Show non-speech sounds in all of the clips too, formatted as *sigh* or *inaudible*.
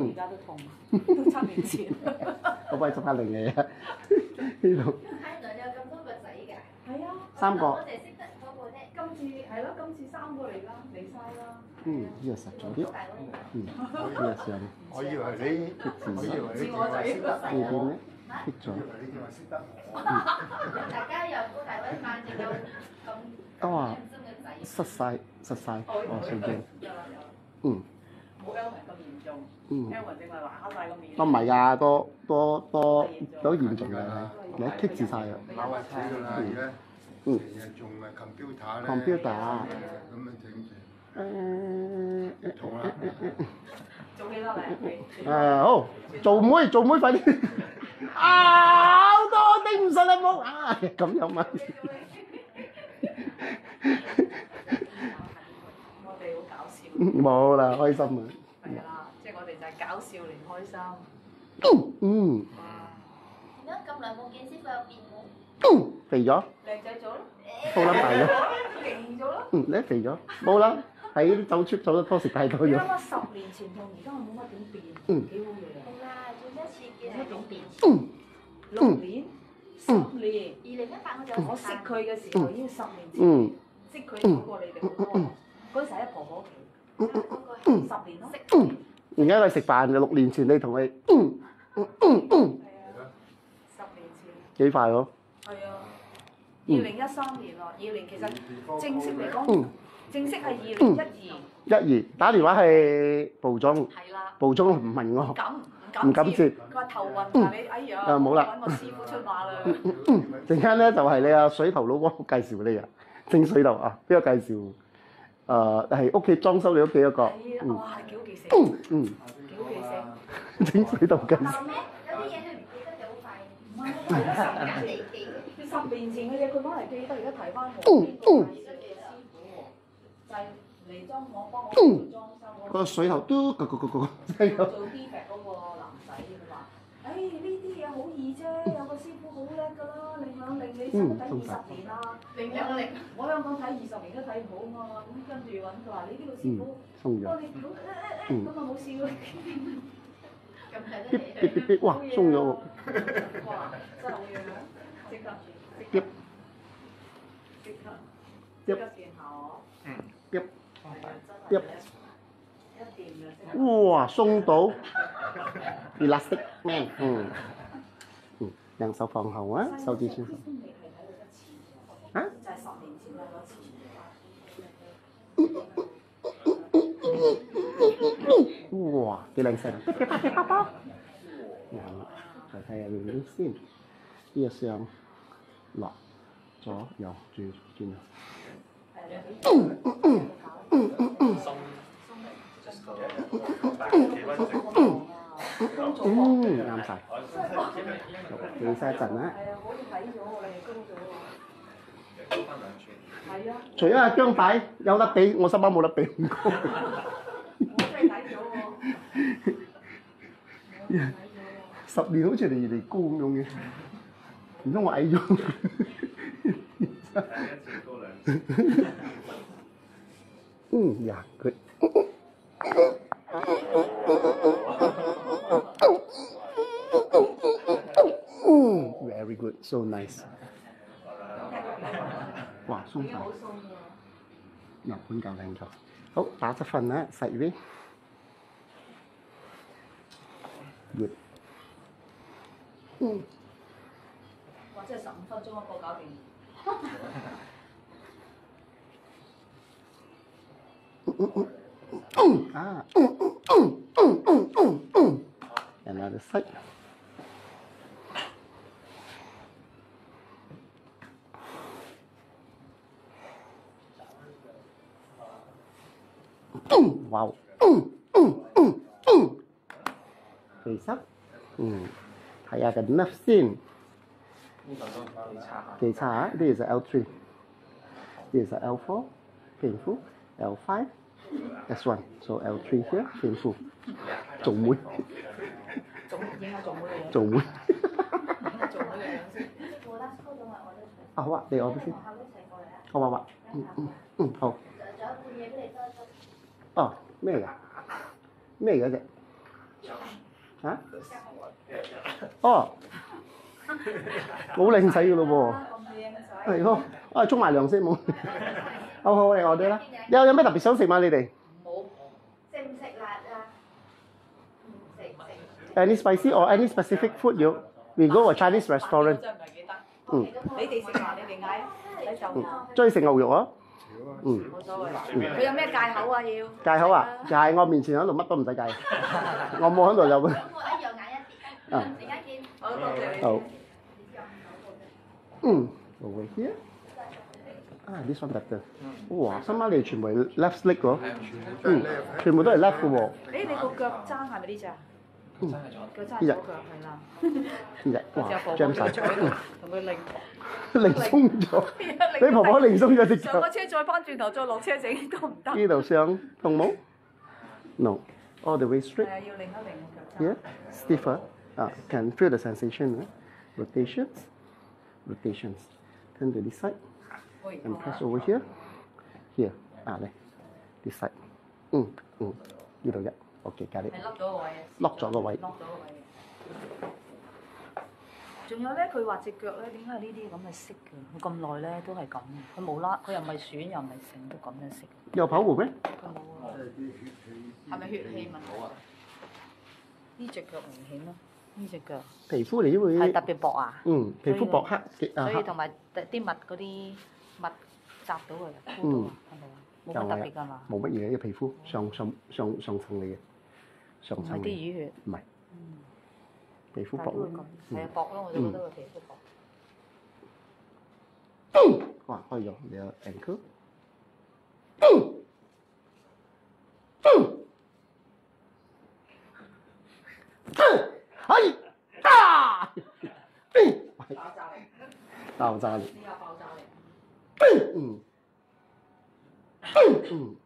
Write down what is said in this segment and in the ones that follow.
有，而家都痛，都七年前。可唔可以執下另嘢啊？呢度原來有咁多個仔㗎。係啊，三個我，哋識得嗰個啫。今次係咯，今次三個嚟啦，嚟晒啦。嗯，呢？個實咗啲。嗯，呢？個上我以為你，我以為你淨係識得呢？邊我，咧剔咗我以，為你淨係識得我。大家又高大威猛，仲有咁都話咁真嘅仔。塞晒失晒，我想見，有啦有啦。嗯冇咁嚴重嗯，，Elvin 淨係畫晒個面。都唔係㗎，多多多都嚴重㗎，你棘住晒啊！冇人睇㗎啦，而家嗯成日用誒 computer 咧。computer 咁樣整住，誒痛啦。做幾多嚟？誒好，做妹做妹快啲，*laughs* 啊好多頂唔順啦冇啊咁有乜？*laughs* 我哋好搞笑。*laughs* 冇啦，開心啊！搞笑嚟開心。嗯，點解咁耐冇見師傅有變冇？肥咗，靚仔咗咯，肚腩大咗，*laughs* 勁咗咯。嗯，你肥咗，冇啦，喺走出走得多食太多咗，十年前同而家我冇乜點變，嗯。幾好嘢啊！係啦，最一次見係六年。嗯。六年、十年，二零一八我就我識佢嘅時候已經十年前，嗯。識佢好過你哋好多。嗰陣時喺婆婆屋企，嗰個係十年咯。識而家佢食飯就六年前你同佢，嗯嗯嗯十年前。幾快喎？係啊，二零一三年咯，二零其實正式嚟講嗯，正式係二零一二，一二打電話係部長，係啦。部長唔問我，敢唔敢接。佢話頭暈啊！你哎呀，啊冇啦揾個師傅出馬啦。陣間咧就係你阿水頭佬哥介紹你啊，正水頭啊，邊個介紹？誒係屋企裝修你屋企嗰個，係啊，嗯哇，幾好記性，嗯嗯，幾好記性。整水頭介紹。但咩？有啲嘢佢唔記得就好快。唔係。十十年前嘅嘢，佢攞嚟記得，而家提翻我。嗯嗯係師傅喎，就係嚟裝我幫我裝修嗰個水喉嘟個個個個，做 defect 嗰個男十年啊？零兩零。我香港睇二十年都睇唔好嘛，咁跟住揾佢話：你呢個師傅幫你咁誒誒誒，咁啊冇事㗎。咁係咇咇咇咇，哇鬆咗喎，哇！真係好嘢啊！即刻即咇刻即刻即刻見效咇係啊！真係一掂嘅即刻。哇鬆到，elastic man，嗯嗯，兩手放後啊，手指先。Wah, dilengsek. Nah, saya lengsin. Iya siang. Lah. Cho, yang, ju, ju. Ừ, làm sạch. Đứng xa chặt á. 除咗阿张摆有得比，我心谂冇得比。我真系睇咗喎。我真系睇咗喎。十年好似你哋高咁样嘅，唔通我矮咗？嗯呀，佢。嗯，very good, so nice。 哇，鬆晒，好鬆喎。日本夠靚咗。好，打側瞓啦，細啲。good。嗯。哇！真係十五分鐘一個搞掂。嗯，嗯嗯嗯嗯嗯嗯嗯，another side。嗯，哇，嗯嗯嗯嗯，vào cái nắp xin, nafsin xả. this is L3 this is L4 painful L5 S1. so L3 here painful trùng mũi. Trùng mũi. À không à, để ở đây không ạ không. 哦，咩嚟㗎？咩嚟㗎隻？嚇？哦，好靚仔嘅咯喎，咁靚仔。係咯，啊沖埋涼先冇。好好，嚟我哋啦。有有咩特別想食嘛？你哋冇食唔食辣啊？唔食食。any spicy or any specific food you we go a Chinese restaurant？嗯你哋食飯，你哋嗌，你就嗯，中意食牛肉啊？嗯，冇所谓。佢有咩戒口啊？要戒口啊？就系我面前喺度乜都唔使戒，我冇喺度有。咁我一样拣一啲。啊阵间见。好多谢你。好。嗯，over here。啊，this one better。哇，新妈你哋全部系 left leg 喎。嗯，全部都系 left 嘅喎。诶，你个脚踭系咪呢只啊？ 嗯，腳踭係左腳係啦。同佢擰。零鬆咗。你婆婆零鬆咗隻腳上個。車再翻轉頭再落車整都唔得。呢度上痛冇？No，all the way straight。啊，要擰一擰個腳踭。Here, stiffer. Uh, can feel the sensation. Rotations, rotations. Turn to this side and press over here. Here. Ah, 嚟 this side. 嗯嗯，呢度一。係。笠咗個位啊。Lock 咗個位笠咗個位。仲有咧，佢話只腳咧點解係呢啲咁嘅色嘅？佢咁耐咧都係咁嘅，佢冇啦，佢又唔係損又唔係成，都咁嘅色。有跑步咩？佢冇啊。係咪血氣問題啊？呢只腳明顯咯，呢只腳皮膚你會係特別薄啊，嗯，皮膚薄黑嘅啊黑所以同埋啲襪嗰啲襪扎到佢嗯箍到啊，係咪啊？冇乜特別㗎嘛，冇乜嘢嘅皮膚上上上上層嚟嘅，係啲淤血，唔係嗯，皮膚薄但係啊薄咯，我就覺得佢皮膚薄。哇，開咗你嘅 ankle。係啊！爆炸力，呢個爆炸力。嗯，嗯，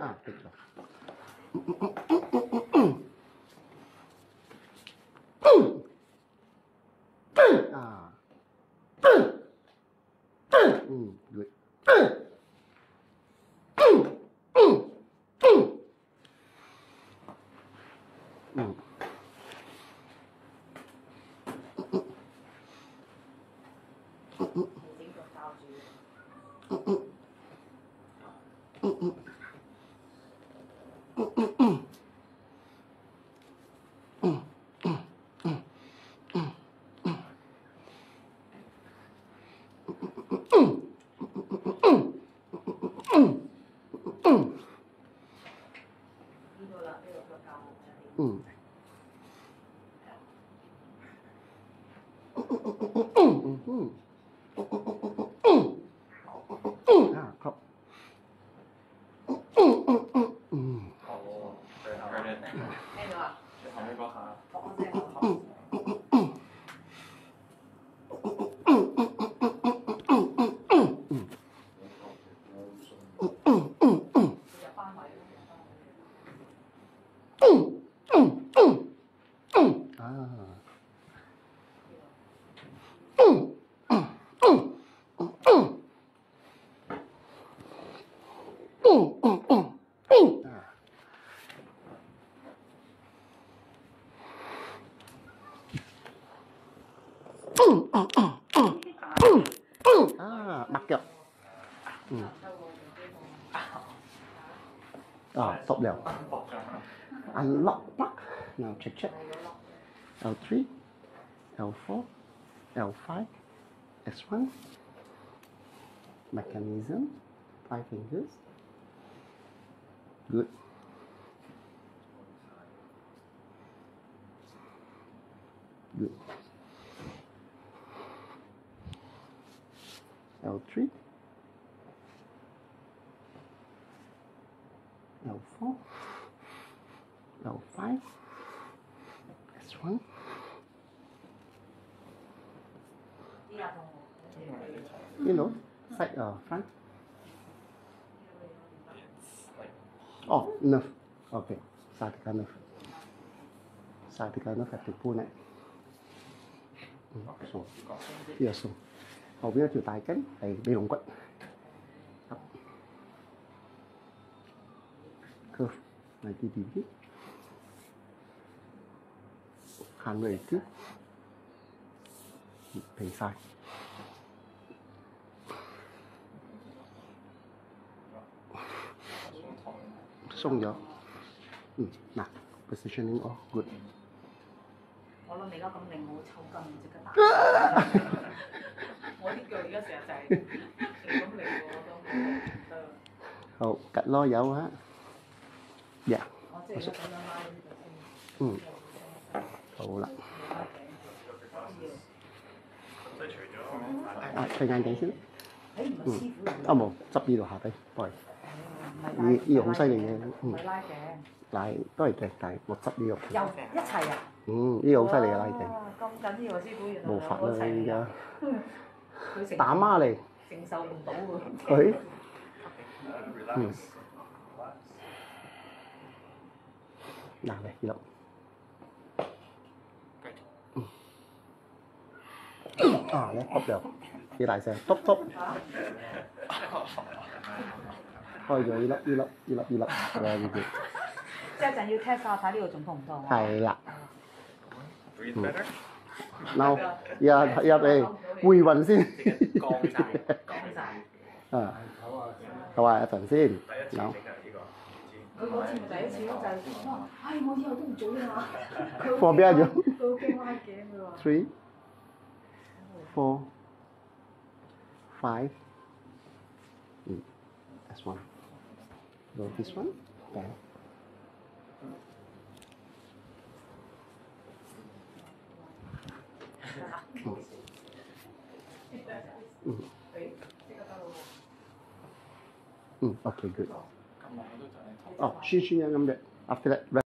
啊，得咗。Mm. ครับไม่หรอจะทำให้ก็ครับ Bing, bing, bing, bing. Bing, Unlock back. Now check check. L3, L4, L5, S1. Mechanism, five fingers. Good. Good. L3. L4. L5. S1. You know, side, uh, front. 9 okay Satika 9 Satika 9 phải từ phu này. Ừ, số giờ số hầu như chịu tài cánh tại bị động quận. Cơ. Này thì tìm biết hàn người trước phải sai. 鬆咗，嗯嗱，positioning all good，我諗你而家咁令我抽筋，即刻打。*laughs* 我啲腳而家成日就係咁嚟喎，我都。好，趌囉柚啊，yeah，我即係咁樣拉呢度先。嗯，好啦，啊，睇眼鏡先，誒唔係師傅嚟啊冇，執呢度下低，不好意思呢呢個好犀利嘅，嗯。唔係，拉頸，但係都係嘅，但係我執呢個，又一齊啊！嗯，呢個好犀利嘅拉頸，哇咁緊要啊，師傅原來冇法啦依家，佢承 *laughs* 打孖嚟，承受唔到喎。佢，嗯，嗱嚟呢度。啊，咧篤又。幾大聲，篤篤，开咗呢粒呢粒呢粒呢粒，系咪呢啲？即系一阵要 test 下睇呢度仲痛唔痛啊？系啦， Breathe better. 嗱，入入嚟回魂先，降晒，降晒。啊，好啊，一阵先，第一次嗱，整啊呢个。佢嗰次咪第一次咯，就系话：唉，我以后都唔做啦。佢放边一种佢好惊拉颈佢话。 three, four, five. Mm, that's one. This one, bam. Mm. mm. Mm. Okay, good. Oh, she, she, I'm. After that.